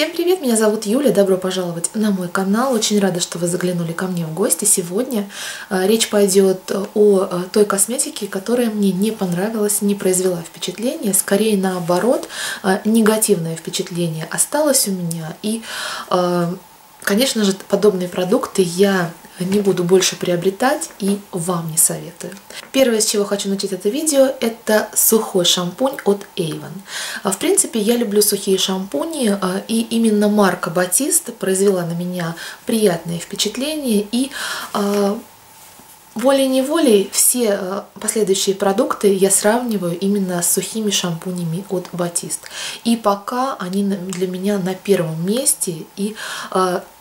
Всем привет, меня зовут Юля, добро пожаловать на мой канал. Очень рада, что вы заглянули ко мне в гости. Сегодня э, речь пойдет о э, той косметике, которая мне не понравилась, не произвела впечатление, скорее наоборот, э, негативное впечатление осталось у меня. И, конечно же, подобные продукты я не буду больше приобретать и вам не советую. Первое, с чего хочу начать это видео, это сухой шампунь от Avon. В принципе, я люблю сухие шампуни, а, и именно марка Батист произвела на меня приятное впечатление и а, Волей-неволей все а, последующие продукты я сравниваю именно с сухими шампунями от Батист. И пока они для меня на первом месте, и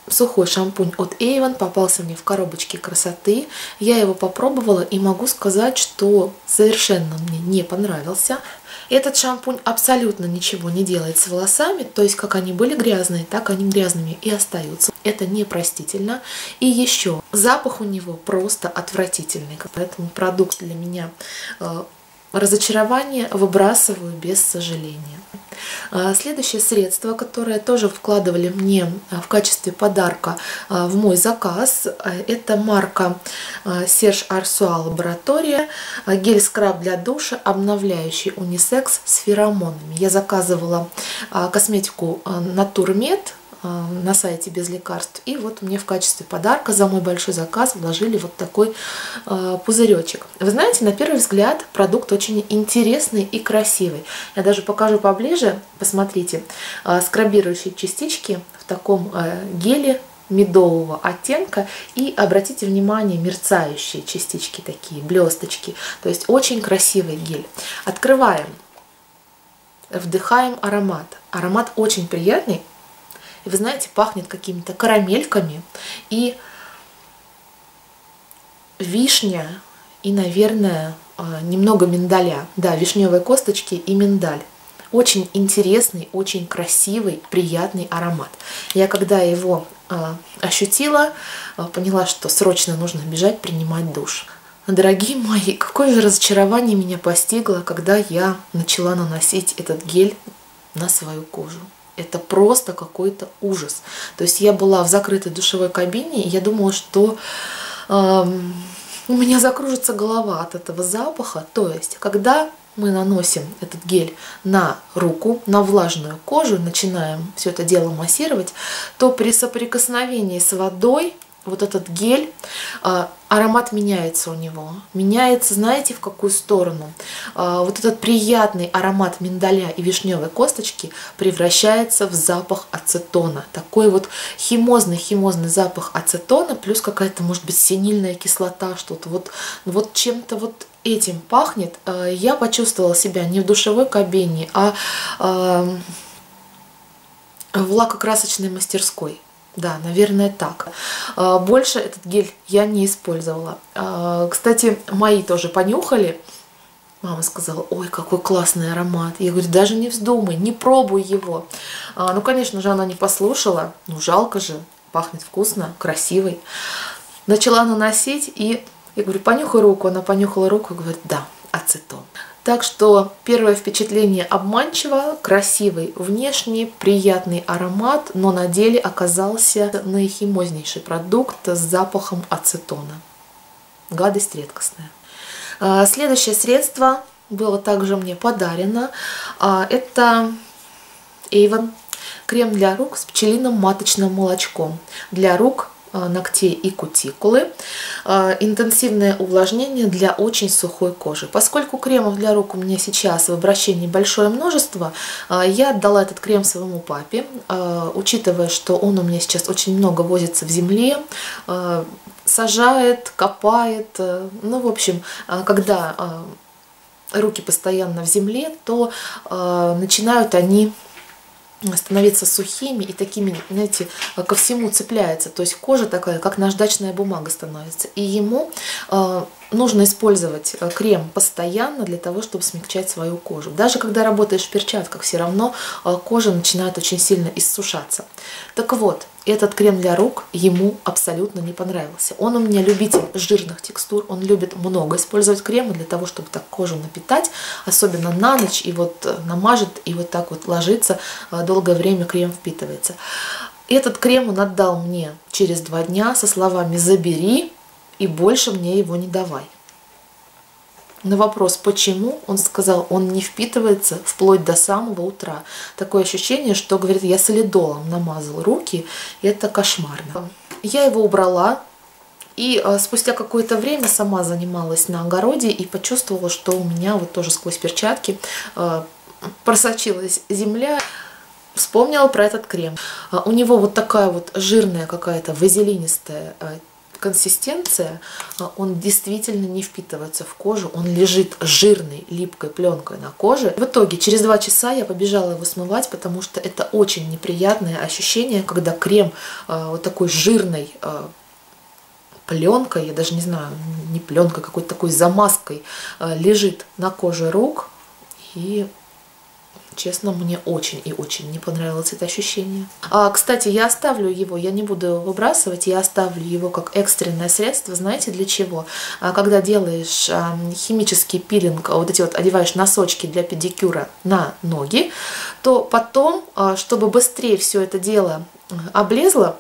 сухой шампунь от Avon попался мне в коробочке красоты. Я его попробовала и могу сказать, что совершенно мне не понравился. Этот шампунь абсолютно ничего не делает с волосами, то есть как они были грязные, так они грязными и остаются. Это непростительно. И еще, запах у него просто отвратительный, поэтому продукт для меня э, разочарование выбрасываю без сожаления. А, следующее средство, которое тоже вкладывали мне а, в качестве подарка а, в мой заказ, это марка Serge Arsois Лаборатория, гель-скраб для душа, обновляющий унисекс с феромонами. Я заказывала косметику а, на сайте без лекарств. И вот мне в качестве подарка за мой большой заказ вложили вот такой э, пузыречек. Вы знаете, на первый взгляд продукт очень интересный и красивый. Я даже покажу поближе, посмотрите, э, скрабирующие частички в таком э, геле медового оттенка. И обратите внимание мерцающие частички такие блесточки. То есть очень красивый гель. Открываем. Вдыхаем аромат. Аромат очень приятный вы знаете, пахнет какими-то карамельками и вишня и, наверное, а, немного миндаля. Да, вишневые косточки и миндаль. Очень интересный, очень красивый, приятный аромат. Я когда его э, ощутила, э, поняла, что срочно нужно бежать принимать душ. Дорогие мои, какое же разочарование меня постигло, когда я начала наносить этот гель на свою кожу это просто какой-то ужас. То есть я была в закрытой душевой кабине, и я думала, что эм, у меня закружится голова от этого запаха. То есть, когда мы наносим этот гель на руку, на влажную кожу, начинаем все это дело массировать, то при соприкосновении с водой вот этот гель, а, аромат меняется у него. Меняется, знаете, в какую сторону? А, вот этот приятный аромат миндаля и вишневой косточки превращается в запах ацетона. Такой вот химозный-химозный запах ацетона, плюс какая-то, может быть, синильная кислота, что-то вот, вот чем-то вот этим пахнет. А, я почувствовала себя не в душевой кабине, а в лакокрасочной мастерской. Да, наверное, так. А, больше этот гель я не использовала. А, кстати, мои тоже понюхали. Мама сказала, ой, какой классный аромат. Я говорю, даже не вздумай, не пробуй его. А, ну, конечно же, она не послушала. Ну, жалко же, пахнет вкусно, красивый. Начала наносить, и я говорю, понюхай руку. Она понюхала руку и говорит, да, ацетон. Так что первое впечатление обманчиво, красивый внешне, приятный аромат, но на деле оказался наихимознейший продукт с запахом ацетона. Гадость редкостная. А, следующее средство было также мне подарено. А, это Avon крем для рук с пчелиным маточным молочком. Для рук ногтей и кутикулы. Э, интенсивное увлажнение для очень сухой кожи. Поскольку кремов для рук у меня сейчас в обращении большое множество, э, я отдала этот крем своему папе, учитывая, что он у меня сейчас очень много возится в земле, сажает, копает. Ну, в общем, когда руки постоянно в земле, то начинают они становиться сухими и такими, знаете, ко всему цепляется. То есть кожа такая, как наждачная бумага становится. И ему э, нужно использовать э, крем постоянно для того, чтобы смягчать свою кожу. Даже когда работаешь в перчатках, все равно э, кожа начинает очень сильно иссушаться. Так вот, этот крем для рук ему абсолютно не понравился. Он у меня любитель жирных текстур, он любит много использовать крема для того, чтобы так кожу напитать, особенно на ночь, и вот э, намажет, и вот так вот ложится, долгое время крем впитывается. Этот крем он отдал мне через два дня со словами «забери, и больше мне его не давай. На вопрос, почему, он сказал, он не впитывается вплоть до самого утра. Такое ощущение, что, говорит, я солидолом намазал руки, и это кошмарно. Я его убрала, и э, спустя какое-то время сама занималась на огороде и почувствовала, что у меня вот тоже сквозь перчатки э, просочилась земля. Вспомнила про этот крем. Э, у него вот такая вот жирная какая-то вазелинистая консистенция, а, он действительно не впитывается в кожу, он лежит жирной, липкой пленкой на коже. В итоге через два часа я побежала его смывать, потому что это очень неприятное ощущение, когда крем а, вот такой жирной а, пленкой, я даже не знаю, не пленкой, какой-то такой замазкой лежит на коже рук и Честно, мне очень и очень не понравилось это ощущение. А, кстати, я оставлю его, я не буду выбрасывать, я оставлю его как экстренное средство. Знаете для чего? А, когда делаешь а, химический пилинг, вот эти вот одеваешь носочки для педикюра на ноги, то потом, а, чтобы быстрее все это дело облезло,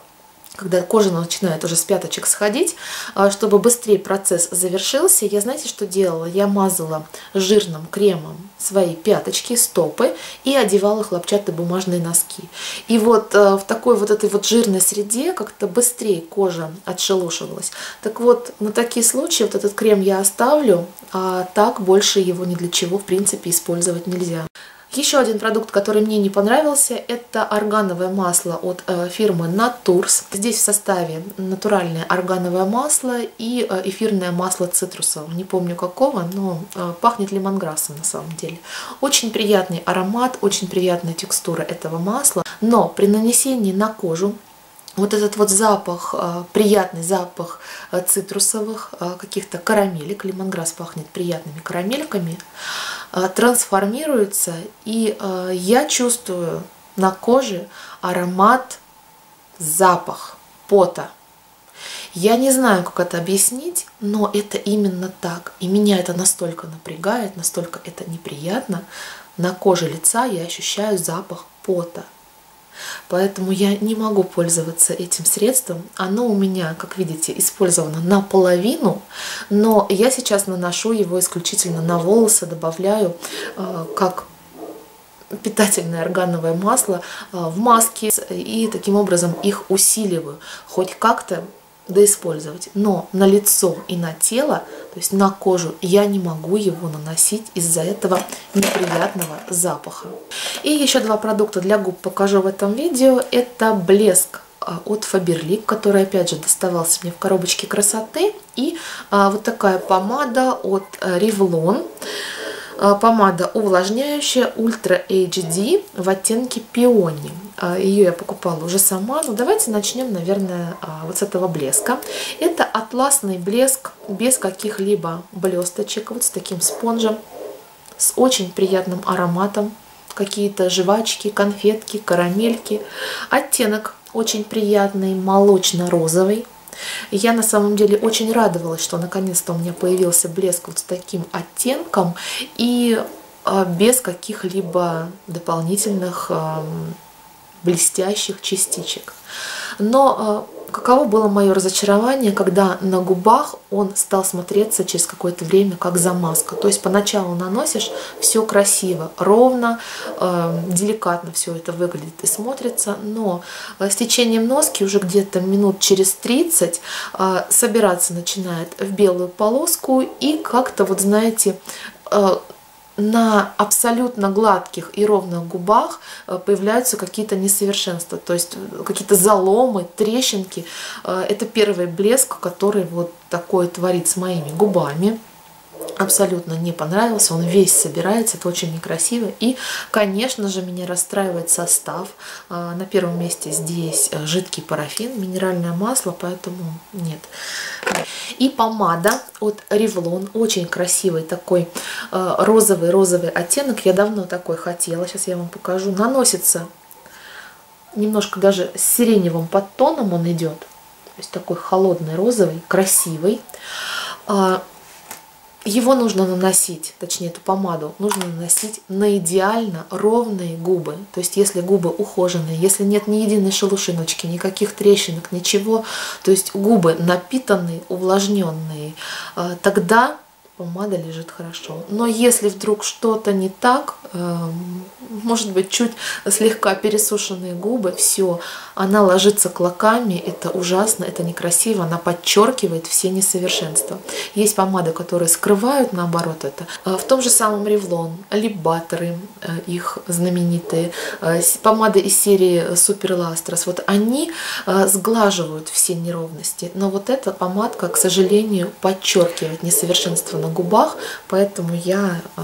когда кожа начинает уже с пяточек сходить, а, чтобы быстрее процесс завершился, я знаете, что делала? Я мазала жирным кремом свои пяточки, стопы и одевала хлопчатые бумажные носки. И вот а, в такой вот этой вот жирной среде как-то быстрее кожа отшелушивалась. Так вот, на такие случаи вот этот крем я оставлю, а так больше его ни для чего в принципе использовать нельзя. Еще один продукт, который мне не понравился, это органовое масло от э, фирмы Naturs. Здесь в составе натуральное органовое масло и э, эфирное масло цитрусовое. Не помню какого, но э, пахнет лимонграссом на самом деле. Очень приятный аромат, очень приятная текстура этого масла. Но при нанесении на кожу вот этот вот запах, приятный запах цитрусовых, каких-то карамелек, лимонграсс пахнет приятными карамельками, трансформируется, и э, я чувствую на коже аромат, запах пота. Я не знаю, как это объяснить, но это именно так. И меня это настолько напрягает, настолько это неприятно. На коже лица я ощущаю запах пота. Поэтому я не могу пользоваться этим средством. Оно у меня, как видите, использовано наполовину, но я сейчас наношу его исключительно на волосы, добавляю э, как питательное органовое масло э, в маски и таким образом их усиливаю. Хоть как-то доиспользовать. Но на лицо и на тело, то есть на кожу, я не могу его наносить из-за этого неприятного запаха. И еще два продукта для губ покажу в этом видео. Это блеск а, от Faberlic, который опять же доставался мне в коробочке красоты. И а, вот такая помада от Revlon. А, помада увлажняющая Ultra HD в оттенке пиони. А, Ее я покупала уже сама. Но давайте начнем, наверное, а, вот с этого блеска. Это атласный блеск без каких-либо блесточек. Вот с таким спонжем. С очень приятным ароматом. Какие-то жвачки, конфетки, карамельки. Оттенок очень приятный, молочно-розовый. Я на самом деле очень радовалась, что наконец-то у меня появился блеск вот с таким оттенком и а, без каких-либо дополнительных блестящих частичек. Но а, каково было мое разочарование, когда на губах он стал смотреться через какое-то время как замазка. То есть поначалу наносишь, все красиво, ровно, э, деликатно все это выглядит и смотрится, но э, с течением носки уже где-то минут через 30 э, собираться начинает в белую полоску и как-то вот знаете э, на абсолютно гладких и ровных губах э, появляются какие-то несовершенства, то есть э, какие-то заломы, трещинки. Э, это первый блеск, который вот такое творит с моими губами. Абсолютно не понравился, он весь собирается, это очень некрасиво. И, конечно же, меня расстраивает состав. А, на первом месте здесь э, жидкий парафин, минеральное масло, поэтому нет. И помада от Revlon, очень красивый такой розовый-розовый оттенок, я давно такой хотела, сейчас я вам покажу. Наносится немножко даже с сиреневым подтоном он идет, то есть такой холодный розовый, красивый. Его нужно наносить, точнее эту помаду, нужно наносить на идеально ровные губы. То есть если губы ухоженные, если нет ни единой шелушиночки, никаких трещинок, ничего, то есть губы напитанные, увлажненные, а, тогда помада лежит хорошо. Но если вдруг что-то не так, эм, может быть чуть слегка пересушенные губы, все, она ложится клоками, это ужасно, это некрасиво, она подчеркивает все несовершенства. Есть помады, которые скрывают наоборот это. Э, в том же самом Revlon, липбаторы, э, их знаменитые, э, помады из серии Super Lastras, вот они сглаживают все неровности, но вот эта помадка, к сожалению, подчеркивает несовершенство на губах, поэтому я э,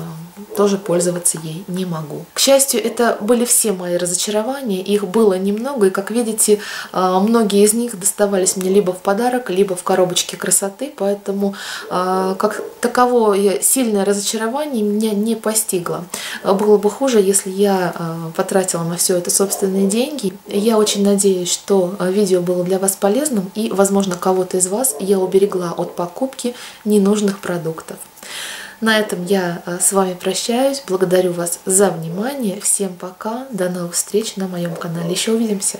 тоже пользоваться ей не могу. К счастью, это были все мои разочарования, их было немного, и, как видите, э, многие из них доставались мне либо в подарок, либо в коробочке красоты, поэтому э, как таковое сильное разочарование меня не постигло. Было бы хуже, если я потратила на все это собственные деньги. Я очень надеюсь, что видео было для вас полезным, и, возможно, кого-то из вас я уберегла от покупки ненужных продуктов. На этом я э, с вами прощаюсь. Благодарю вас за внимание. Всем пока. До новых встреч на моем канале. Еще увидимся.